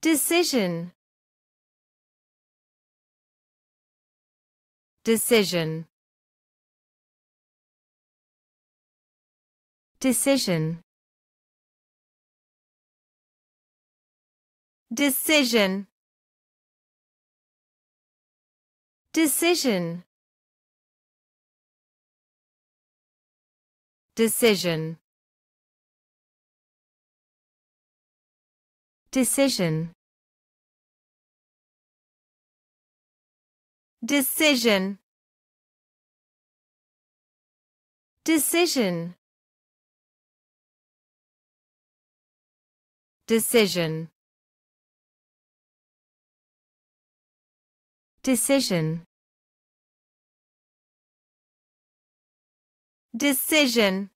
decision. Decision. Decision. Decision. Decision. Decision. Decision decision. Decision. Decision. Decision. Decision